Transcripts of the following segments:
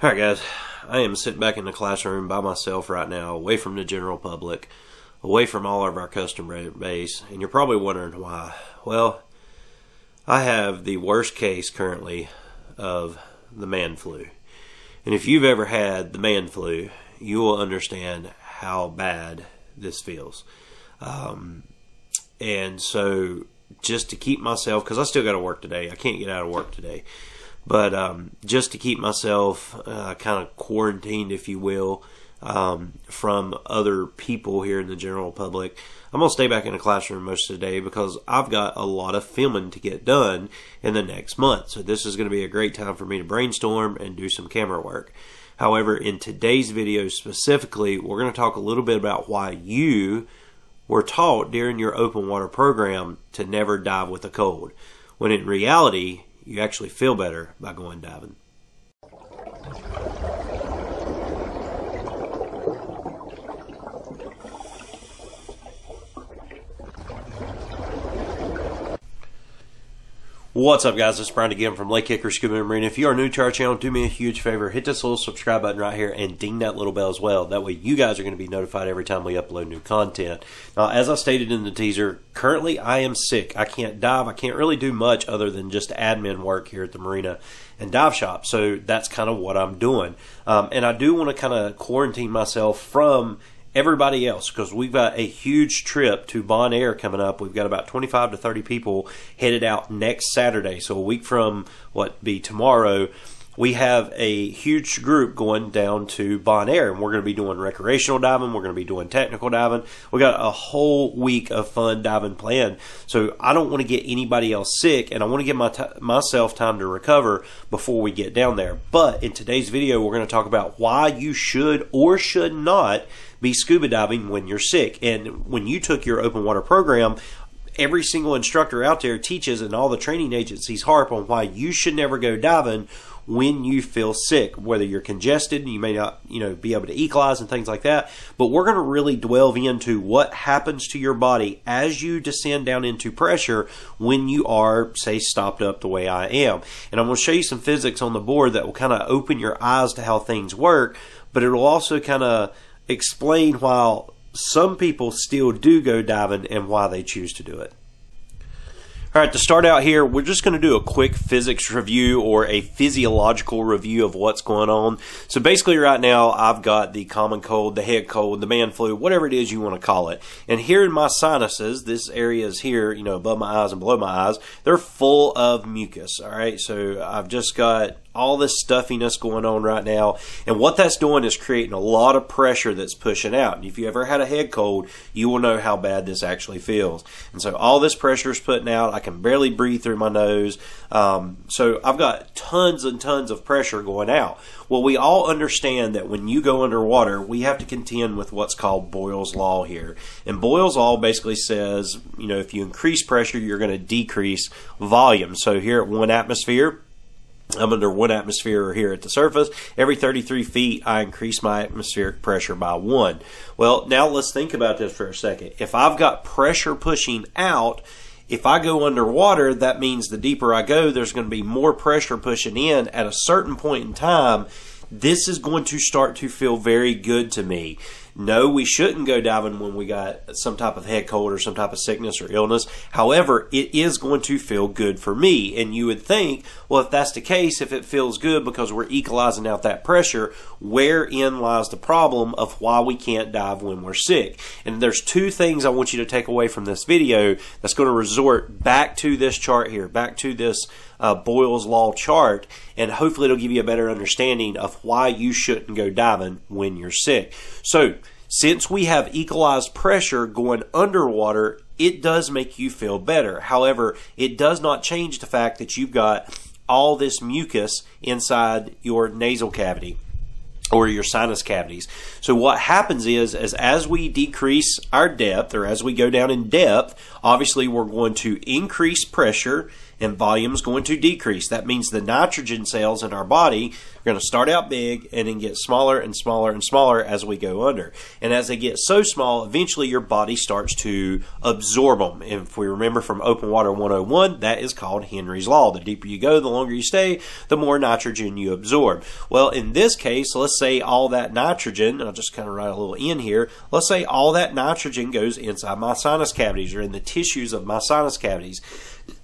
All right, guys. I am sitting back in the classroom by myself right now, away from the general public, away from all of our customer base, and you're probably wondering why. Well, I have the worst case currently of the man flu. And if you've ever had the man flu, you will understand how bad this feels. Um, and so, just to keep myself, because I still got to work today, I can't get out of work today. But um, just to keep myself uh, kind of quarantined, if you will, um, from other people here in the general public, I'm going to stay back in the classroom most of the day because I've got a lot of filming to get done in the next month. So this is going to be a great time for me to brainstorm and do some camera work. However, in today's video specifically, we're going to talk a little bit about why you were taught during your open water program to never dive with a cold, when in reality, you actually feel better by going diving. What's up, guys? It's Bryan again from Lake Hickory Scuba and Marina. If you are new to our channel, do me a huge favor. Hit this little subscribe button right here and ding that little bell as well. That way you guys are going to be notified every time we upload new content. Now, as I stated in the teaser, currently I am sick. I can't dive. I can't really do much other than just admin work here at the marina and dive shop. So that's kind of what I'm doing. Um, and I do want to kind of quarantine myself from everybody else because we've got a huge trip to Bonaire coming up. We've got about 25 to 30 people headed out next Saturday. So a week from what be tomorrow, we have a huge group going down to Bonaire and we're going to be doing recreational diving. We're going to be doing technical diving. We got a whole week of fun diving planned. So I don't want to get anybody else sick and I want to give my t- myself time to recover before we get down there. But in today's video, we're going to talk about why you should or should not be scuba diving when you're sick. And when you took your open water program, every single instructor out there teaches and all the training agencies harp on why you should never go diving when you feel sick, whether you're congested, you may not, you know, be able to equalize and things like that. But we're going to really delve into what happens to your body as you descend down into pressure when you are, say, stopped up the way I am. And I'm going to show you some physics on the board that will kind of open your eyes to how things work, but it'll also kind of explain why some people still do go diving and why they choose to do it. All right, to start out here, we're just going to do a quick physics review or a physiological review of what's going on. So basically, right now, I've got the common cold, the head cold, the man flu, whatever it is you want to call it. And here in my sinuses, this area is here, you know, above my eyes and below my eyes, they're full of mucus. All right, so I've just got all this stuffiness going on right now. And what that's doing is creating a lot of pressure that's pushing out. And if you ever had a head cold, you will know how bad this actually feels. And so all this pressure is putting out. I can barely breathe through my nose. Um, so I've got tons and tons of pressure going out. Well, we all understand that when you go underwater, we have to contend with what's called Boyle's Law here. And Boyle's Law basically says, you know, if you increase pressure, you're going to decrease volume. So here at one atmosphere, I'm under one atmosphere here at the surface. Every 33 feet, I increase my atmospheric pressure by one. Well, now let's think about this for a second. If I've got pressure pushing out, if I go underwater, that means the deeper I go, there's going to be more pressure pushing in at a certain point in time. This is going to start to feel very good to me no, we shouldn't go diving when we got some type of head cold or some type of sickness or illness. However, it is going to feel good for me. And you would think, well, if that's the case, if it feels good because we're equalizing out that pressure, wherein lies the problem of why we can't dive when we're sick? And there's two things I want you to take away from this video that's going to resort back to this chart here, back to this uh, Boyle's Law chart, and hopefully it'll give you a better understanding of why you shouldn't go diving when you're sick. So, since we have equalized pressure going underwater, it does make you feel better. However, it does not change the fact that you've got all this mucus inside your nasal cavity or your sinus cavities. So what happens is, is as we decrease our depth or as we go down in depth, obviously we're going to increase pressure and volume is going to decrease. That means the nitrogen cells in our body are going to start out big and then get smaller and smaller and smaller as we go under. And as they get so small, eventually your body starts to absorb them. And if we remember from Open Water 101, that is called Henry's Law. The deeper you go, the longer you stay, the more nitrogen you absorb. Well, in this case, let's say all that nitrogen, I'll just kind of write a little in here, let's say all that nitrogen goes inside my sinus cavities or in the tissues of my sinus cavities.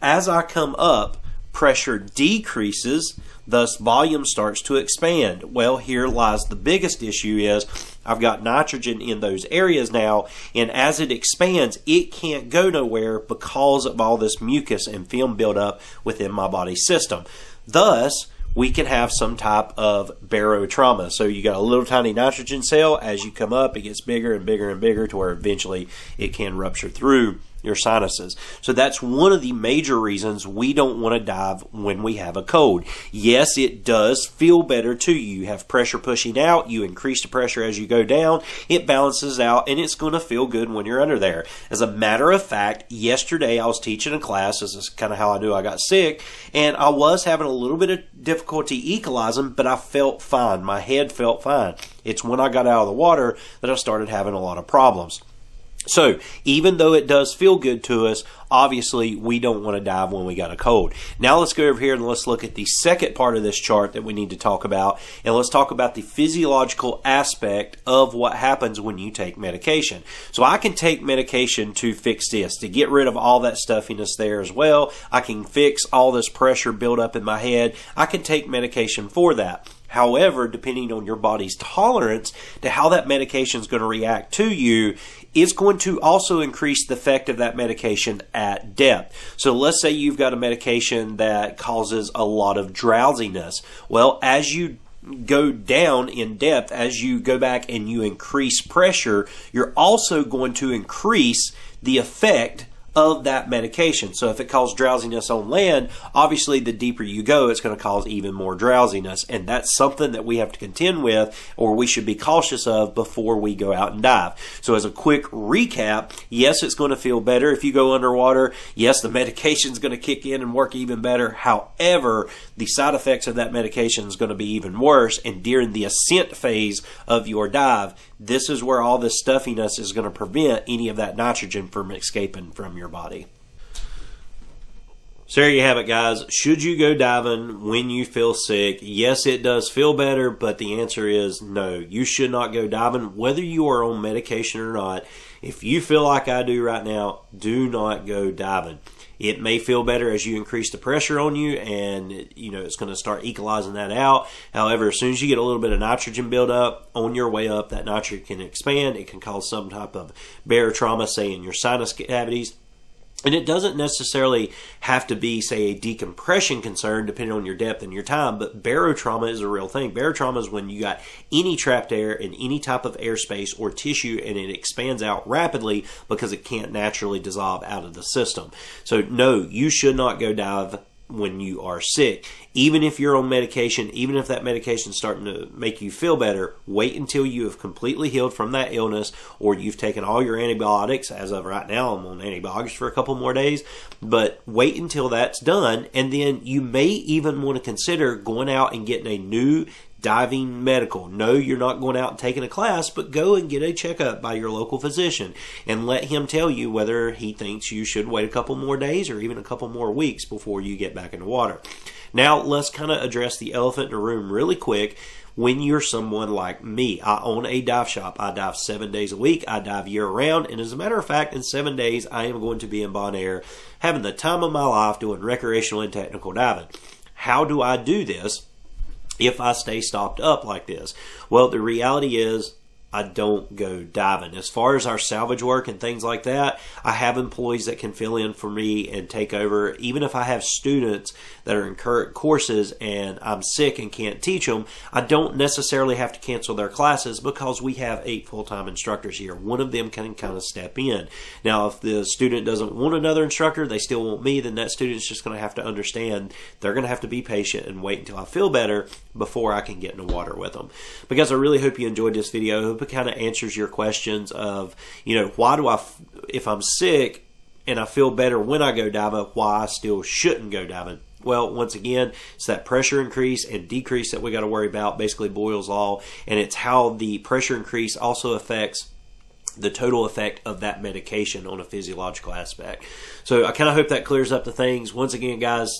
As I come up, pressure decreases, thus volume starts to expand. Well, here lies the biggest issue is I've got nitrogen in those areas now, and as it expands, it can't go nowhere because of all this mucus and film buildup within my body system. Thus, we can have some type of barotrauma. So you got a little tiny nitrogen cell. As you come up, it gets bigger and bigger and bigger to where eventually it can rupture through your sinuses. So that's one of the major reasons we don't want to dive when we have a cold. Yes, it does feel better to you. You have pressure pushing out, you increase the pressure as you go down, it balances out, and it's going to feel good when you're under there. As a matter of fact, yesterday I was teaching a class, this is kind of how I knew I got sick, and I was having a little bit of difficulty equalizing, but I felt fine. My head felt fine. It's when I got out of the water that I started having a lot of problems. So, even though it does feel good to us, obviously we don't want to dive when we got a cold. Now let's go over here and let's look at the second part of this chart that we need to talk about. And let's talk about the physiological aspect of what happens when you take medication. So I can take medication to fix this, to get rid of all that stuffiness there as well. I can fix all this pressure build up in my head. I can take medication for that. However, depending on your body's tolerance to how that medication is going to react to you, it's going to also increase the effect of that medication at depth. So let's say you've got a medication that causes a lot of drowsiness. Well, as you go down in depth, as you go back and you increase pressure, you're also going to increase the effect of that medication. So if it causes drowsiness on land, obviously the deeper you go, it's going to cause even more drowsiness. And that's something that we have to contend with or we should be cautious of before we go out and dive. So as a quick recap, yes, it's going to feel better if you go underwater. Yes, the medication is going to kick in and work even better. However, the side effects of that medication is going to be even worse. And during the ascent phase of your dive, this is where all this stuffiness is going to prevent any of that nitrogen from escaping from your body. So there you have it, guys. Should you go diving when you feel sick? Yes, it does feel better, but the answer is no. You should not go diving, whether you are on medication or not. If you feel like I do right now, do not go diving. It may feel better as you increase the pressure on you, and you know it's going to start equalizing that out. However, as soon as you get a little bit of nitrogen buildup on your way up, that nitrogen can expand. It can cause some type of barotrauma, say in your sinus cavities and it doesn't necessarily have to be, say, a decompression concern depending on your depth and your time, but barotrauma is a real thing. Barotrauma is when you got any trapped air in any type of airspace or tissue and it expands out rapidly because it can't naturally dissolve out of the system. So, no, you should not go dive when you are sick. Even if you're on medication, even if that medication is starting to make you feel better, wait until you have completely healed from that illness or you've taken all your antibiotics. As of right now, I'm on antibiotics for a couple more days, but wait until that's done. And then you may even want to consider going out and getting a new diving medical. No, you're not going out and taking a class, but go and get a checkup by your local physician and let him tell you whether he thinks you should wait a couple more days or even a couple more weeks before you get back in the water. Now, let's kind of address the elephant in the room really quick. When you're someone like me, I own a dive shop. I dive seven days a week. I dive year round. And as a matter of fact, in seven days, I am going to be in Bonaire having the time of my life doing recreational and technical diving. How do I do this? If I stay stocked up like this? Well, the reality is I don't go diving. As far as our salvage work and things like that, I have employees that can fill in for me and take over. Even if I have students that are in current courses and I'm sick and can't teach them, I don't necessarily have to cancel their classes because we have eight full time instructors here. One of them can kind of step in. Now, if the student doesn't want another instructor, they still want me, then that student's just going to have to understand they're going to have to be patient and wait until I feel better before I can get in the water with them. Because I really hope you enjoyed this video. It kind of answers your questions of, you know, why do I, if I'm sick, and I feel better when I go diving, why I still shouldn't go diving. Well, once again, it's that pressure increase and decrease that we got to worry about, basically Boyle's Law, and it's how the pressure increase also affects the total effect of that medication on a physiological aspect. So I kind of hope that clears up the things. Once again, guys,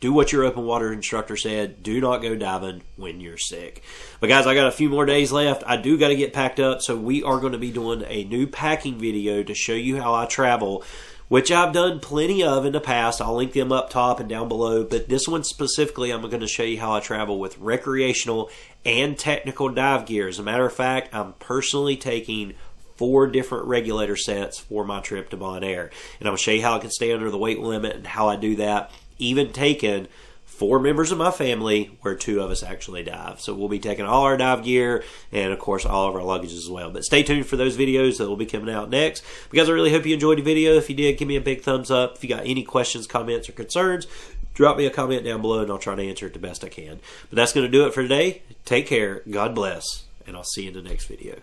do what your open water instructor said. Do not go diving when you're sick. But guys, I got a few more days left. I do got to get packed up, so we are going to be doing a new packing video to show you how I travel which I've done plenty of in the past. I'll link them up top and down below. But this one specifically, I'm going to show you how I travel with recreational and technical dive gear. As a matter of fact, I'm personally taking four different regulator sets for my trip to Bonaire. And I'm going to show you how I can stay under the weight limit and how I do that. Even taken four members of my family where two of us actually dive. So we'll be taking all our dive gear and, of course, all of our luggage as well. But stay tuned for those videos that will be coming out next. Because I really hope you enjoyed the video. If you did, give me a big thumbs up. If you got any questions, comments, or concerns, drop me a comment down below and I'll try to answer it the best I can. But that's going to do it for today. Take care. God bless. And I'll see you in the next video.